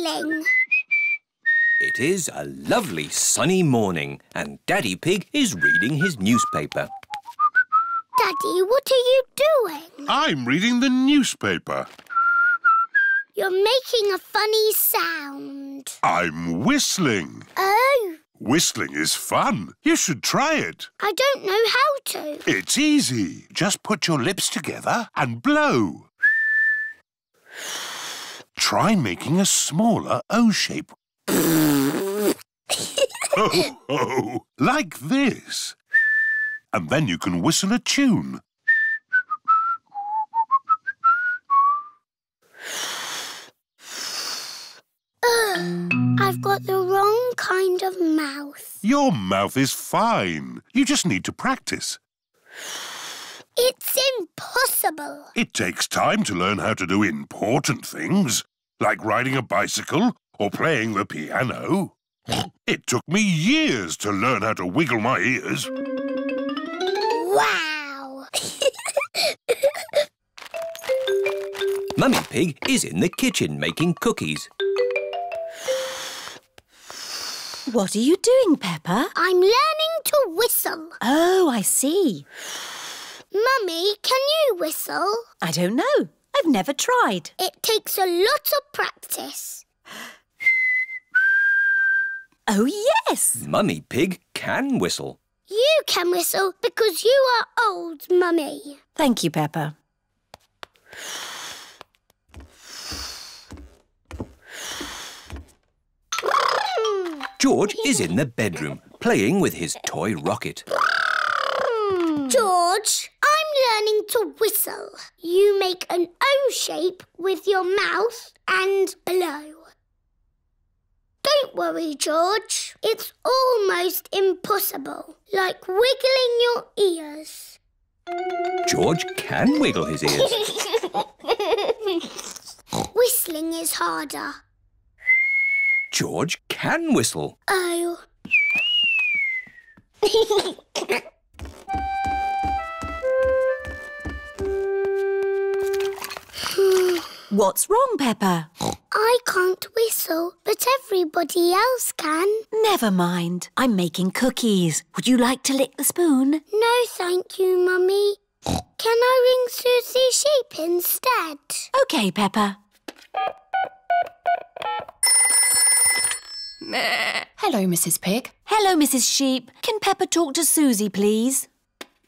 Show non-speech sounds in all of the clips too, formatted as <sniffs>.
whistling. It is a lovely sunny morning and Daddy Pig is reading his newspaper. Daddy, what are you doing? I'm reading the newspaper. You're making a funny sound. I'm whistling. Oh, Whistling is fun. You should try it. I don't know how to. It's easy. Just put your lips together and blow. Try making a smaller O shape. oh, oh, like this. And then you can whistle a tune. Ugh, I've got the wrong kind of mouth. Your mouth is fine. You just need to practice. It's impossible. It takes time to learn how to do important things, like riding a bicycle or playing the piano. It took me years to learn how to wiggle my ears. Wow! <laughs> Mummy Pig is in the kitchen making cookies. What are you doing, Peppa? I'm learning to whistle. Oh, I see. Mummy, can you whistle? I don't know. I've never tried. It takes a lot of practice. Oh, yes. Mummy Pig can whistle. You can whistle because you are old, Mummy. Thank you, Peppa. George is in the bedroom playing with his toy rocket. George, I'm learning to whistle. You make an O shape with your mouth and blow. Don't worry, George. It's almost impossible, like wiggling your ears. George can wiggle his ears. <laughs> Whistling is harder. George can whistle. Oh. <laughs> What's wrong, Peppa? I can't whistle, but everybody else can. Never mind. I'm making cookies. Would you like to lick the spoon? No, thank you, Mummy. Can I ring Susie Sheep instead? OK, Peppa. Hello, Mrs. Pig. Hello, Mrs. Sheep. Can Peppa talk to Susie, please?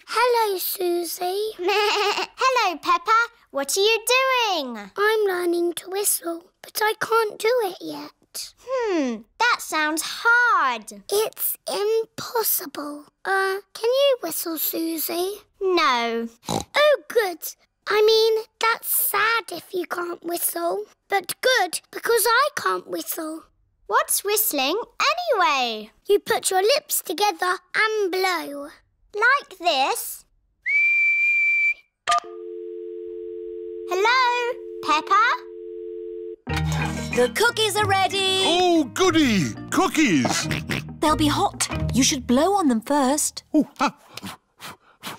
Hello, Susie. <laughs> Hello, Peppa. What are you doing? I'm learning to whistle, but I can't do it yet. Hmm, that sounds hard. It's impossible. Uh, can you whistle, Susie? No. Oh, good. I mean, that's sad if you can't whistle, but good because I can't whistle. What's whistling anyway? You put your lips together and blow. Like this? Hello, Peppa? The cookies are ready. Oh, goody! Cookies! They'll be hot. You should blow on them first. Ah,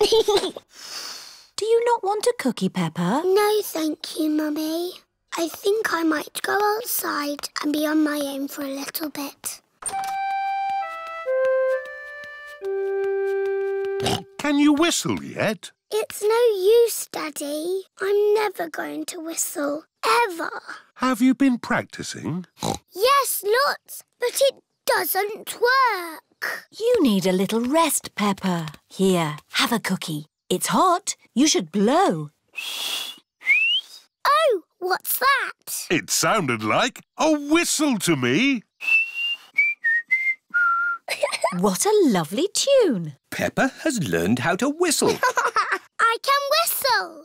<laughs> Do you not want a cookie, Peppa? No, thank you, Mummy. I think I might go outside and be on my own for a little bit. Can you whistle yet? It's no use, Daddy. I'm never going to whistle. Ever. Have you been practicing? Yes, lots, but it doesn't work. You need a little rest, Peppa. Here, have a cookie. It's hot. You should blow. Oh, what's that? It sounded like a whistle to me. What a lovely tune. Peppa has learned how to whistle. <laughs> I can whistle.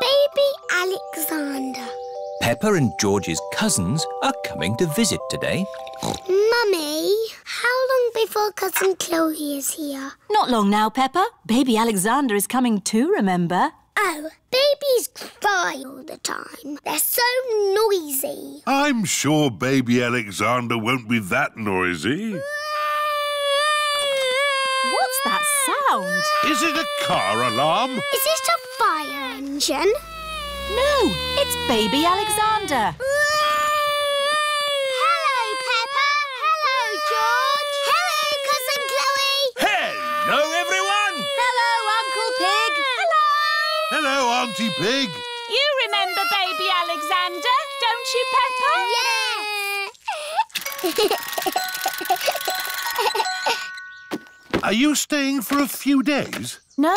Baby Alexander. Peppa and George's cousins are coming to visit today. Mummy, how long before Cousin Chloe is here? Not long now, Peppa. Baby Alexander is coming too, remember? Oh, babies cry all the time. They're so noisy. I'm sure baby Alexander won't be that noisy. Mm. What's that sound? Is it a car alarm? Is it a fire engine? No, it's baby Alexander. Hello, Peppa. Hello, George. Hello, Cousin Chloe. Hello, everyone! Hello, Uncle Pig. Hello. Hello, Auntie Pig. You remember baby Alexander, don't you, Peppa? <laughs> Are you staying for a few days? No,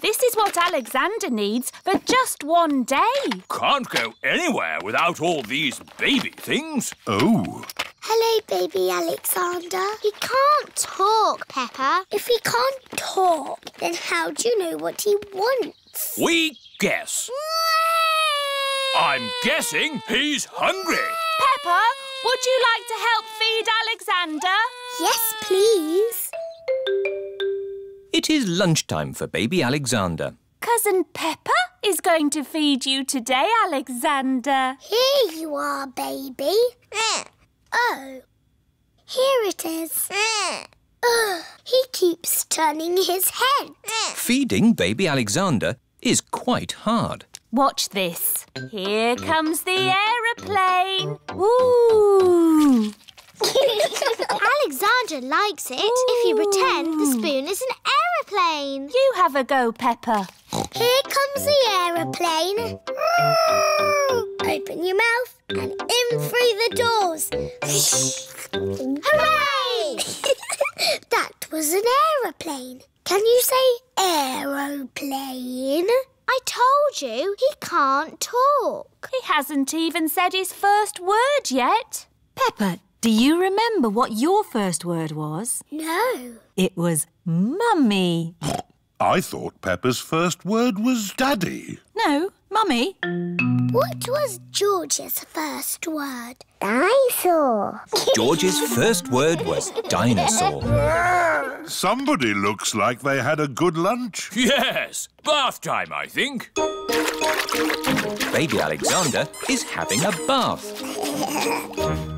this is what Alexander needs for just one day. Can't go anywhere without all these baby things. Oh, Hello, baby Alexander. He can't talk, Peppa. If he can't talk, then how do you know what he wants? We guess. I'm guessing he's hungry. Peppa, would you like to help feed Alexander? Yes, please. It is lunchtime for baby Alexander. Cousin Peppa is going to feed you today, Alexander. Here you are, baby. <sniffs> Oh, here it is. Ugh, <sniffs> oh, he keeps turning his head. <sniffs> Feeding baby Alexander is quite hard. Watch this. Here comes the mm. aeroplane. Woo! <laughs> Alexander likes it if you pretend the spoon is an aeroplane. You have a go, Peppa. Here comes the aeroplane. <gasps> Open your mouth and in through the doors. <laughs> Hooray! <laughs> that was an aeroplane. Can you say aeroplane? I told you he can't talk. He hasn't even said his first word yet. Peppa, do you remember what your first word was? No. It was mummy. I thought Peppa's first word was daddy. No, mummy. What was George's first word? <laughs> Dinosaur. George's first word was dinosaur. Somebody looks like they had a good lunch. Yes, bath time, I think. Baby Alexander is having a bath.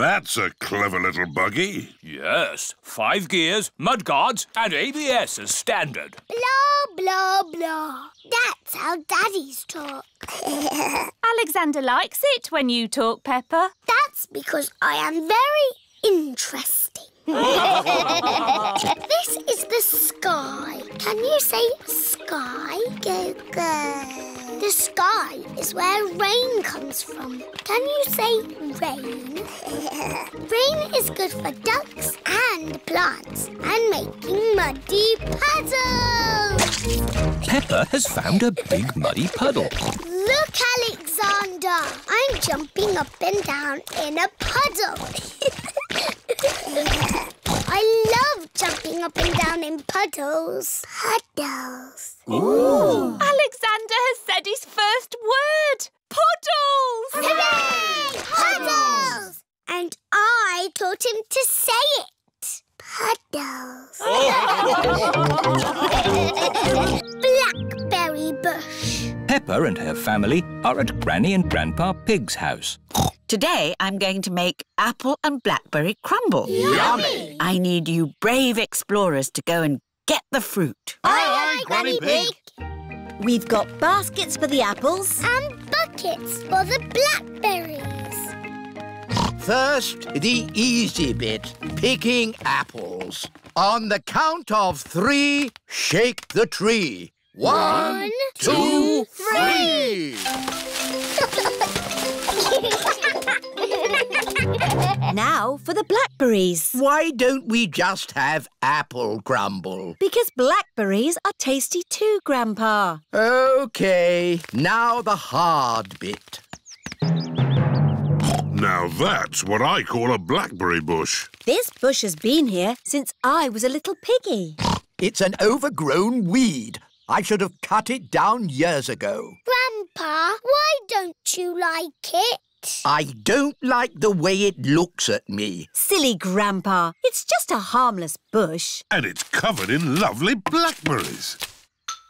That's a clever little buggy. Yes, five gears, mud guards, and ABS as standard. Blah, blah, blah. That's how daddies talk. <laughs> Alexander likes it when you talk, Peppa. That's because I am very interesting. <laughs> this is the sky. Can you say sky? Go, go. The sky is where rain comes from. Can you say rain? <laughs> rain is good for ducks and plants and making muddy puddles. Peppa has found a big muddy puddle. Look, Alexander. I'm jumping up and down in a puddle. <laughs> I love jumping up and down in puddles. Puddles. Ooh. Alexander has said his first word. Puddles! Hooray! Puddles! And I taught him to say it. Puddles. <laughs> Blackberry bush. Peppa and her family are at Granny and Grandpa Pig's house. Today I'm going to make apple and blackberry crumble. Yummy! I need you brave explorers to go and get the fruit. Aye, aye, Granny Pig. We've got baskets for the apples. And buckets for the blackberries. First, the easy bit, picking apples. On the count of three, shake the tree. One, two, three. <laughs> <laughs> Now for the blackberries. Why don't we just have apple crumble? Because blackberries are tasty too, Grandpa. OK, now the hard bit. Now that's what I call a blackberry bush. This bush has been here since I was a little piggy. It's an overgrown weed. I should have cut it down years ago. Grandpa, why don't you like it? I don't like the way it looks at me. Silly Grandpa. It's just a harmless bush. And it's covered in lovely blackberries.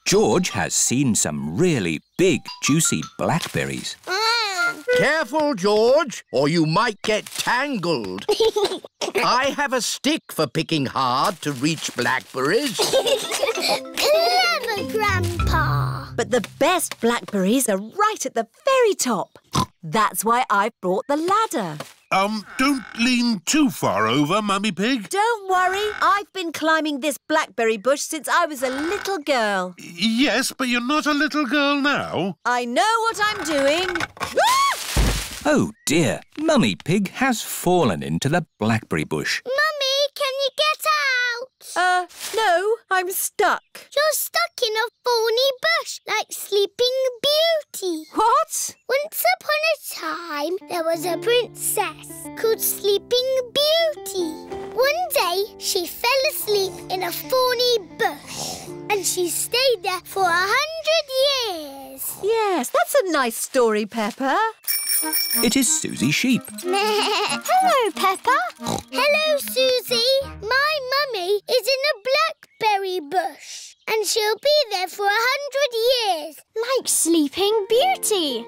George has seen some really big, juicy blackberries. Mm. Careful, George, or you might get tangled. <laughs> I have a stick for picking hard to reach blackberries. <laughs> Clever, Grandpa. But the best blackberries are right at the very top. That's why I've brought the ladder. Um, don't lean too far over, Mummy Pig. Don't worry, I've been climbing this blackberry bush since I was a little girl. Yes, but you're not a little girl now. I know what I'm doing. Oh dear, Mummy Pig has fallen into the blackberry bush. Mummy, can you get out? Uh, no, I'm stuck. You're stuck in a thorny bush like Sleeping Beauty. What? Once upon a time, there was a princess called Sleeping Beauty. One day, she fell asleep in a thorny bush and she stayed there for a hundred years. Yes, that's a nice story, Peppa. It is Susie Sheep. <laughs> Hello, Peppa. Hello, Susie. My mummy is in a blackberry bush and she'll be there for a hundred years. Like Sleeping Beauty.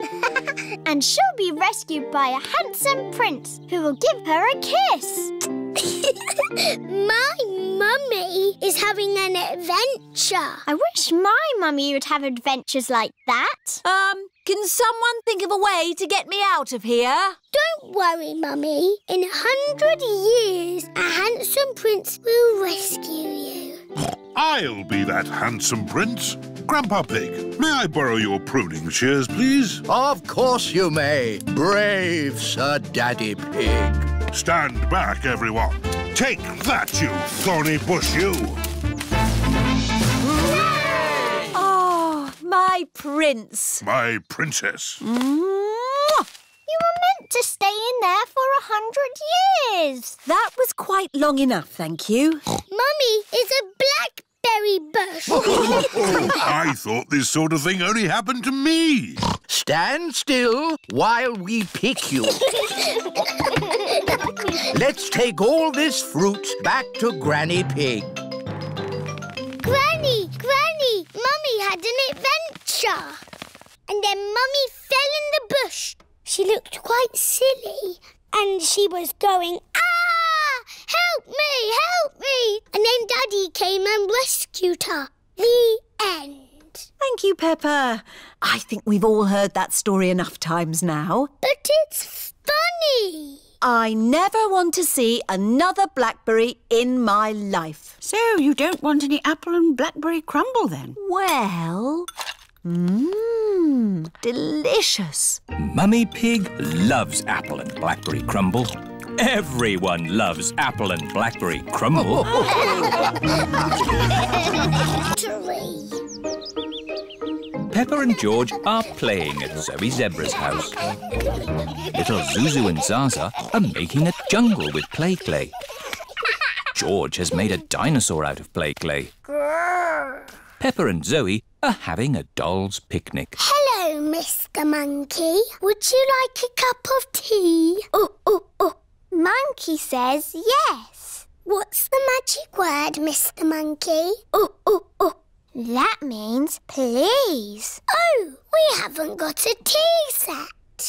<laughs> and she'll be rescued by a handsome prince who will give her a kiss. <laughs> My mummy is having an adventure. I wish my mummy would have adventures like that. Um, can someone think of a way to get me out of here? Don't worry, Mummy. In a hundred years, a handsome prince will rescue you. I'll be that handsome prince. Grandpa Pig, may I borrow your pruning shears, please? Of course you may, brave Sir Daddy Pig. Stand back, everyone. Take that, you thorny bush, you! Oh, my prince. My princess. Mwah! You were meant to stay in there for a hundred years. That was quite long enough, thank you. Mummy is a blackberry bush. <laughs> I thought this sort of thing only happened to me. Stand still while we pick you. Let's take all this fruit back to Granny Pig. Granny, Granny, Mummy had an adventure. And then Mummy fell in the bush. She looked quite silly. And she was going! Help me, help me! And then Daddy came and rescued her. The end. Thank you, Peppa. I think we've all heard that story enough times now. But it's funny. I never want to see another blackberry in my life. So you don't want any apple and blackberry crumble then? Well, mmm, delicious. Mummy Pig loves apple and blackberry crumble. Everyone loves apple and blackberry crumble. Tree. Peppa and George are playing at Zoe Zebra's house. Little Zuzu and Zaza are making a jungle with play clay. George has made a dinosaur out of play clay. Peppa and Zoe are having a doll's picnic. Hello, Mr. Monkey. Would you like a cup of tea? Oh. Monkey says yes. What's the magic word, Mr. Monkey? Oh, oh, oh. That means please. Oh, we haven't got a tea set.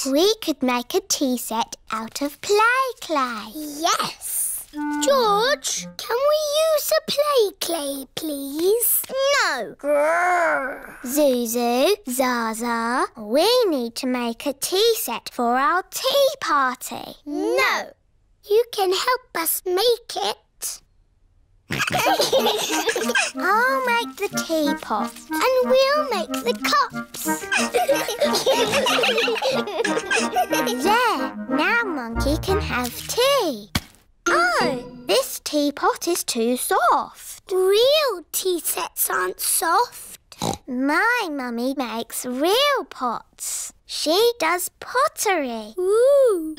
We could make a tea set out of play clay. Yes. George, can we use a play clay, please? No. Zuzu, Zaza, we need to make a tea set for our tea party. No. You can help us make it. I'll make the teapot. And we'll make the cups. There, now Monkey can have tea. Oh, this teapot is too soft. Real tea sets aren't soft. My mummy makes real pots. She does pottery. Ooh.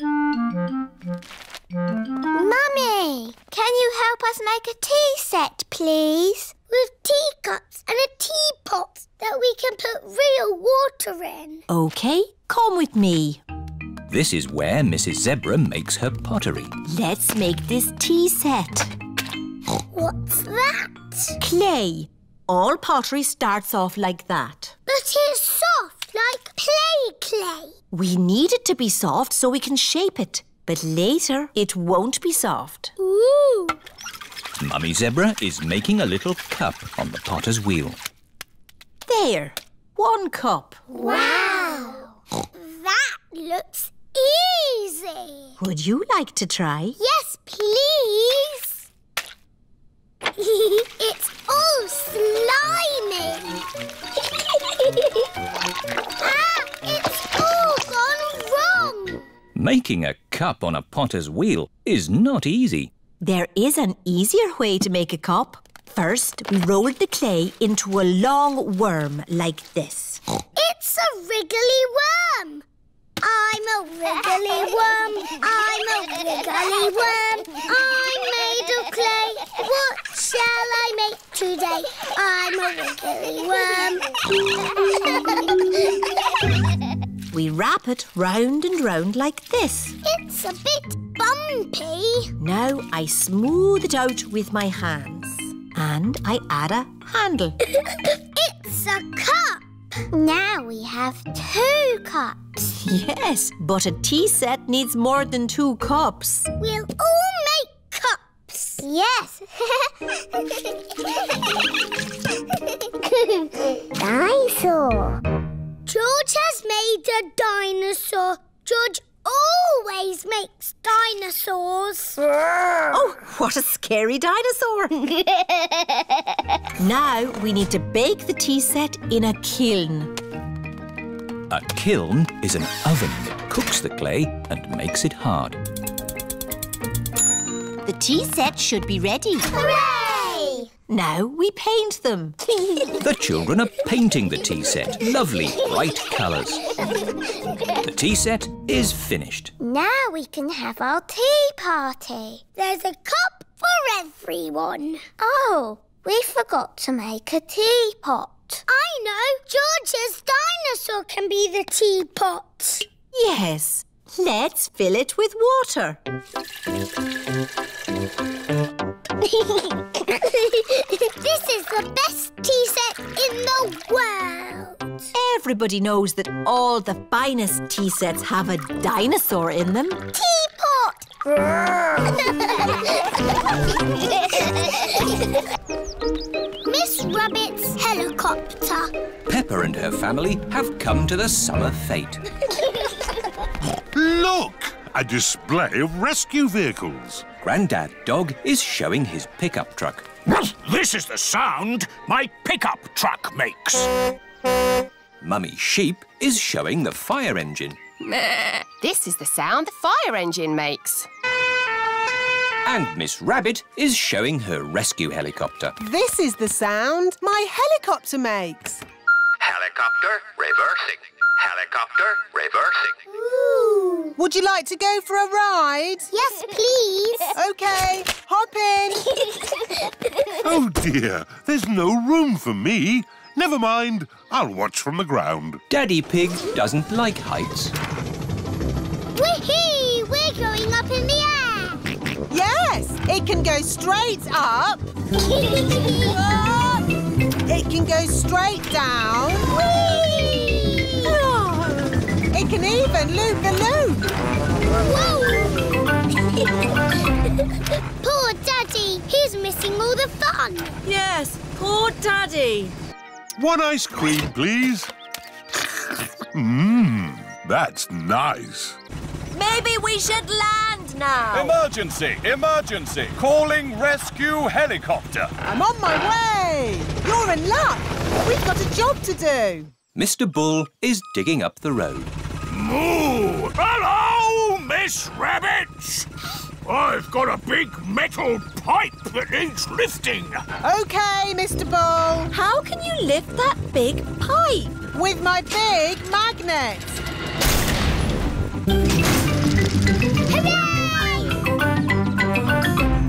Mummy, can you help us make a tea set, please? with teacups and a teapot that we can put real water in. OK, come with me. This is where Mrs. Zebra makes her pottery. Let's make this tea set. What's that? Clay. All pottery starts off like that. But it's soft, like play clay. We need it to be soft so we can shape it. But later, it won't be soft. Ooh. Mummy Zebra is making a little cup on the potter's wheel. There, one cup. Wow. That looks easy. Would you like to try? Yes, please. <laughs> it's all slimy. <laughs> ah, it's all gone wrong. Making a cup on a potter's wheel is not easy. There is an easier way to make a cup. First, we roll the clay into a long worm like this. It's a wriggly worm. I'm a wriggly worm. I'm a wriggly worm. I'm made of clay. What shall I make today? I'm a wriggly worm. <laughs> We wrap it round and round like this. It's a bit bumpy. Now I smooth it out with my hands. And I add a handle. <laughs> it's a cup. Now we have two cups. Yes, but a tea set needs more than two cups. We'll all make cups. Yes. <laughs> Dinosaur. George has made a dinosaur. George always makes dinosaurs. Ah! Oh, what a scary dinosaur. <laughs> now we need to bake the tea set in a kiln. A kiln is an oven that cooks the clay and makes it hard. The tea set should be ready. Hooray! Now we paint them. The children are painting the tea set. Lovely, bright colours. The tea set is finished. Now we can have our tea party. There's a cup for everyone. Oh, we forgot to make a teapot. I know. George's dinosaur can be the teapot. Yes. Let's fill it with water. Everybody knows that all the finest tea sets have a dinosaur in them. Teapot! Miss Rabbit's helicopter. Peppa and her family have come to the summer fete. Look! A display of rescue vehicles. Grandad Dog is showing his pickup truck. This is the sound my pickup truck makes. Mummy Sheep is showing the fire engine. <laughs> This is the sound the fire engine makes. And Miss Rabbit is showing her rescue helicopter. This is the sound my helicopter makes. Helicopter reversing. Helicopter reversing. Ooh. Would you like to go for a ride? Yes, please. OK, hop in. <laughs> oh dear, there's no room for me. Never mind, I'll watch from the ground. Daddy Pig doesn't like heights. Whee! We're going up in the air. Yes, it can go straight up. <laughs> it can go straight down. Whee! Oh, ah, it can even loop the loop. Whoa! <laughs> Poor Daddy, he's missing all the fun. Yes, poor Daddy. One ice cream, please. Mmm, that's nice. Maybe we should land now. Emergency! Emergency! Calling rescue helicopter. I'm on my way. You're in luck. We've got a job to do. Mr. Bull is digging up the road. Moo! Hello, Miss Rabbit! I've got a big metal pipe that needs lifting. OK, Mr. Bull. How can you lift that big pipe? With my big magnet. Hooray!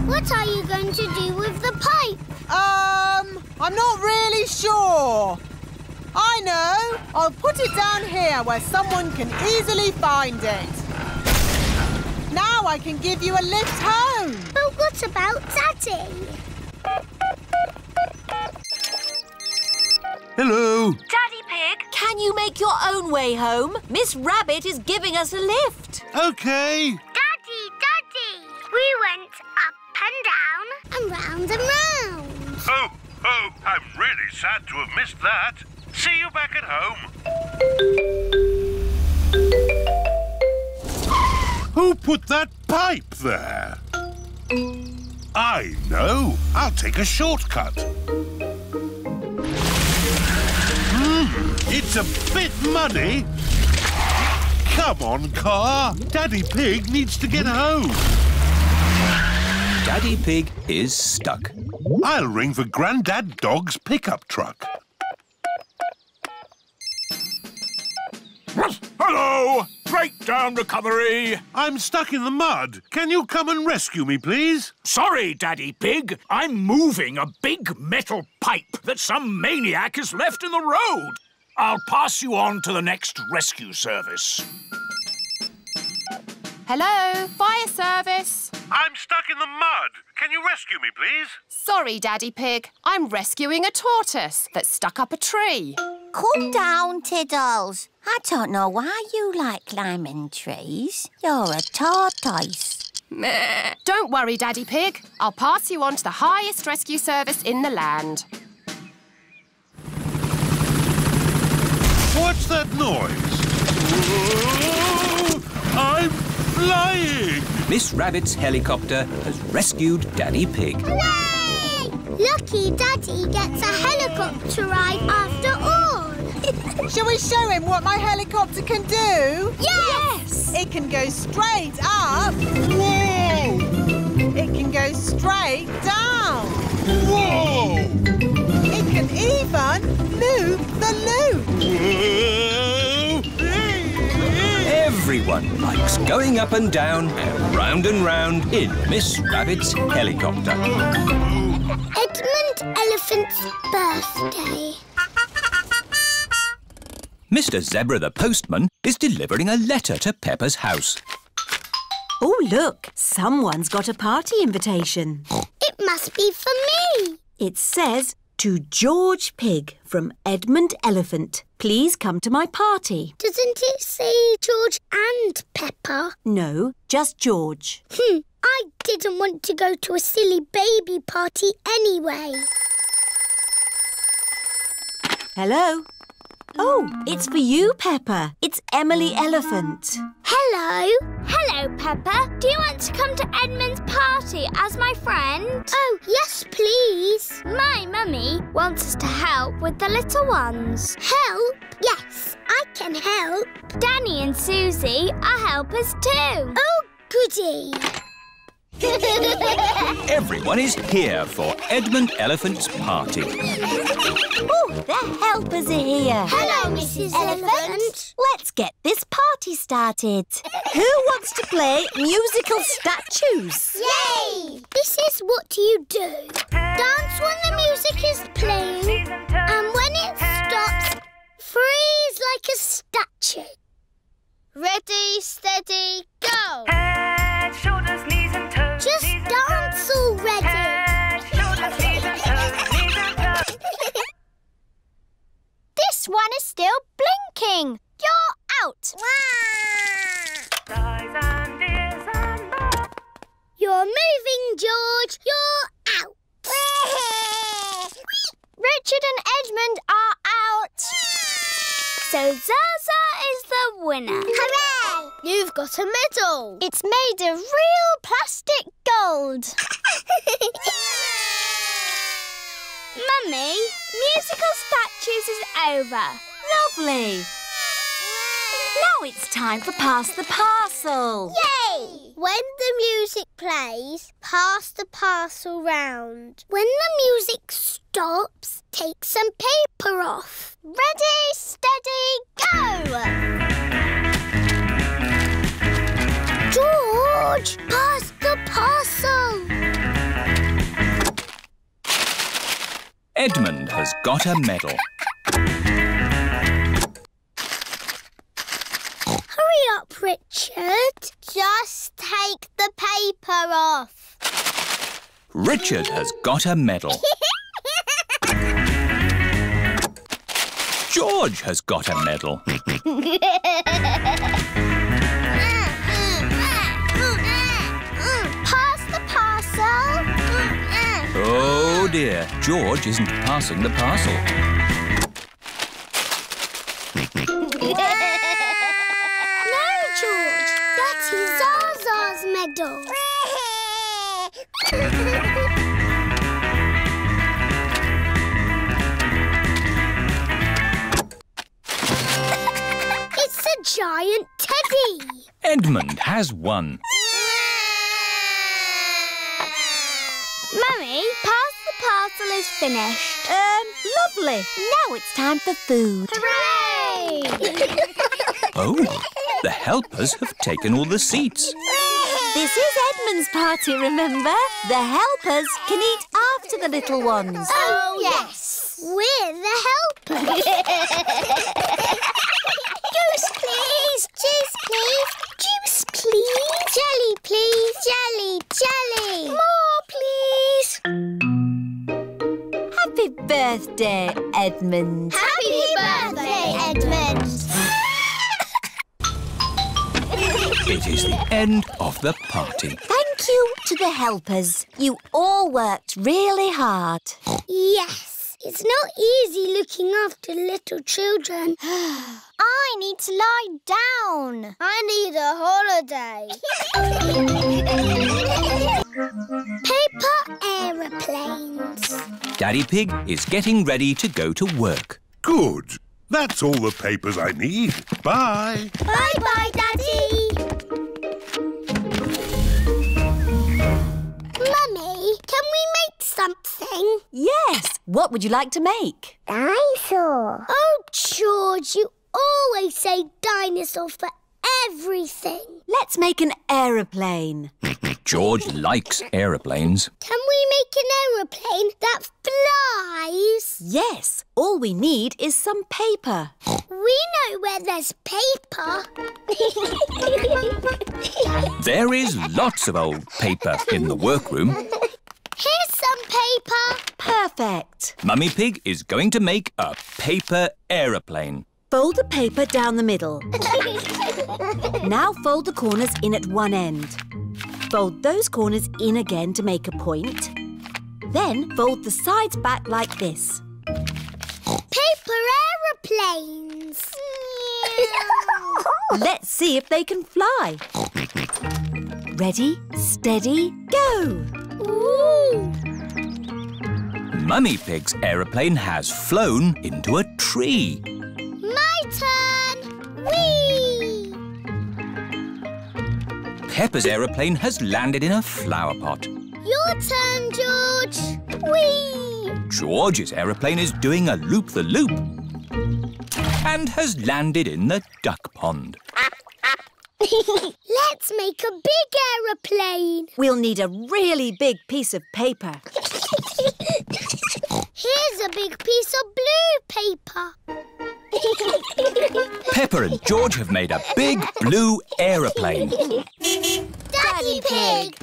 What are you going to do with the pipe? Um, I'm not really sure. I know. I'll put it down here where someone can easily find it. Now I can give you a lift home. But what about Daddy? Hello. Daddy Pig, can you make your own way home? Miss Rabbit is giving us a lift. Okay. Daddy, Daddy! We went up and down and round and round. Oh, oh, I'm really sad to have missed that. See you back at home. Who put that pipe there? I know. I'll take a shortcut. Hmm, it's a bit muddy. Come on, car. Daddy Pig needs to get home. Daddy Pig is stuck. I'll ring for Grandad Dog's pickup truck. Hello! Breakdown recovery! I'm stuck in the mud. Can you come and rescue me, please? Sorry, Daddy Pig. I'm moving a big metal pipe that some maniac has left in the road. I'll pass you on to the next rescue service. Hello, fire service. I'm stuck in the mud. Can you rescue me, please? Sorry, Daddy Pig. I'm rescuing a tortoise that's stuck up a tree. Calm down, Tiddles. I don't know why you like climbing trees. You're a tortoise. Meh. Don't worry, Daddy Pig. I'll pass you on to the highest rescue service in the land. What's that noise? Whoa! I'm flying! Miss Rabbit's helicopter has rescued Daddy Pig. Hooray! Lucky Daddy gets a helicopter ride after all. <laughs> Shall we show him what my helicopter can do? Yes! It can go straight up. Whoa! It can go straight down. Whoa! It can even loop the loop. Everyone likes going up and down and round and round in Miss Rabbit's helicopter. Edmund Elephant's birthday. Mr. Zebra the postman is delivering a letter to Peppa's house. Oh, look, someone's got a party invitation. It must be for me. It says, to George Pig from Edmund Elephant. Please come to my party. Doesn't it say George and Peppa? No, just George. Hmm, I didn't want to go to a silly baby party anyway. Hello? Oh, it's for you, Peppa. It's Emily Elephant. Hello. Hello, Peppa. Do you want to come to Edmund's party as my friend? Oh, yes, please. My mummy wants us to help with the little ones. Help? Yes, I can help. Danny and Susie are helpers too. Oh, goody. Everyone is here for Edmund Elephant's party. Oh, the helpers are here. Hello, Mrs. Elephant. Let's get this party started. Who wants to play musical statues? Yay! This is what you do. Dance when the music is playing, and when it stops, freeze like a statue. Ready, steady, go! Head, shoulders, knees This one is still blinking. You're out. Eyes and ears and mouth. You're moving, George. You're out. <laughs> Richard and Edmund are out. So Zaza is the winner. Hooray! You've got a medal. It's made of real plastic gold. <laughs> Mummy, musical statues is over. Lovely. Now it's time for Pass the Parcel. Yay! When the music plays, pass the parcel round. When the music stops, take some paper off. Ready, steady, go! George, pass the parcel. Edmund has got a medal. Hurry up, Richard. Just take the paper off. Richard has got a medal. <laughs> George has got a medal. <laughs> Oh dear, George isn't passing the parcel. <laughs> no, George. That's Zaza's medal. <laughs> it's a giant teddy. Edmund has won. The parcel is finished. Um, lovely. Now it's time for food. Hooray! <laughs> Oh, the helpers have taken all the seats. This is Edmund's party, remember? The helpers can eat after the little ones. Oh, yes. We're the helpers. Juice, please. Juice, please. Juice, please. Jelly, please. Jelly, jelly. More, please. Happy birthday, Edmund. Happy birthday, Edmund. It is the end of the party. Thank you to the helpers. You all worked really hard. Yes. It's not easy looking after little children. <gasps> I need to lie down. I need a holiday. <laughs> Paper aeroplanes. Daddy Pig is getting ready to go to work. Good. That's all the papers I need. Bye. Bye-bye, Daddy. Something? Yes. What would you like to make? Dinosaur. Oh, George, you always say dinosaur for everything. Let's make an aeroplane. <laughs> George likes aeroplanes. Can we make an aeroplane that flies? Yes. All we need is some paper. We know where there's paper. There is lots of old paper in the workroom. <laughs> Here's some paper. Perfect. Mummy Pig is going to make a paper aeroplane. Fold the paper down the middle. <laughs> Now fold the corners in at one end. Fold those corners in again to make a point. Then fold the sides back like this. Paper aeroplanes. <laughs> Let's see if they can fly. Ready, steady, go! Ooh. Mummy Pig's aeroplane has flown into a tree. My turn. Whee! Peppa's aeroplane has landed in a flower pot. Your turn, George. Whee! George's aeroplane is doing a loop-the-loop and has landed in the duck pond. <laughs> Let's make a big aeroplane. We'll need a really big piece of paper. <laughs> Here's a big piece of blue paper. Peppa and George have made a big blue aeroplane. <laughs> Daddy Pig.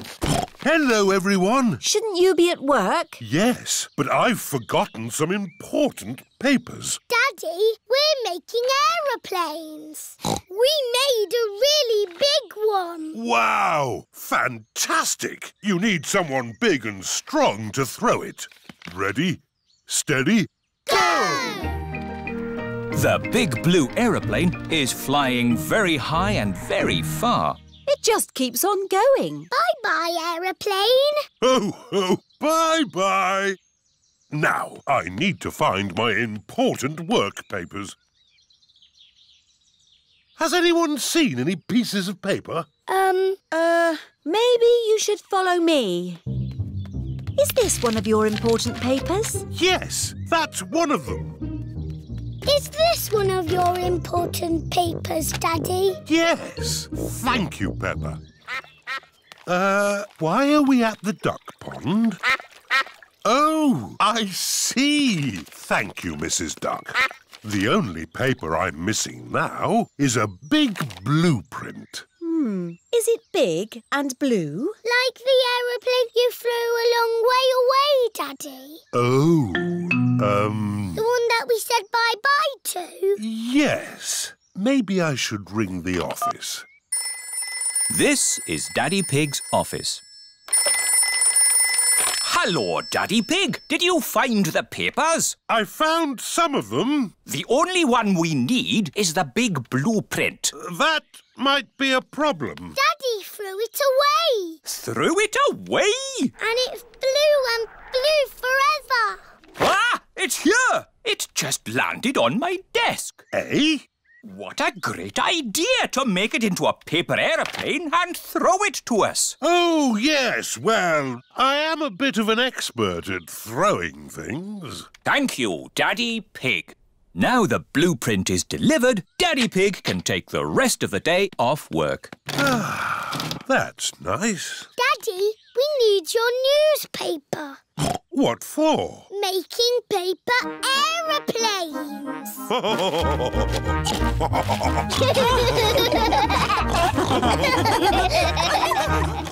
Hello, everyone. Shouldn't you be at work? Yes, but I've forgotten some important papers. Daddy, we're making aeroplanes. We made a really big one. Wow! Fantastic! You need someone big and strong to throw it. Ready, steady, go! The big blue aeroplane is flying very high and very far. It just keeps on going. Bye-bye, aeroplane. Oh, oh, bye-bye. Now, I need to find my important work papers. Has anyone seen any pieces of paper? Um, Uh, maybe you should follow me. Is this one of your important papers? Yes, that's one of them. Is this one of your important papers, Daddy? Yes. Thank you, Peppa. Uh, why are we at the duck pond? Oh, I see. Thank you, Mrs. Duck. The only paper I'm missing now is a big blueprint. Hmm. Is it big and blue? Like the aeroplane you flew a long way away, Daddy. Oh, um, The one that we said bye-bye to. yes. Maybe I should ring the office. This is Daddy Pig's office. Hello, Daddy Pig. Did you find the papers? I found some of them. The only one we need is the big blueprint. That might be a problem. Daddy threw it away. Threw it away? And it flew and flew forever. Ah! It's here! It just landed on my desk. Eh? What a great idea to make it into a paper aeroplane and throw it to us. Oh, yes. Well, I am a bit of an expert at throwing things. Thank you, Daddy Pig. Now the blueprint is delivered, Daddy Pig can take the rest of the day off work. That's nice. Daddy, we need your newspaper. What for? Making paper aeroplanes. <laughs> <laughs>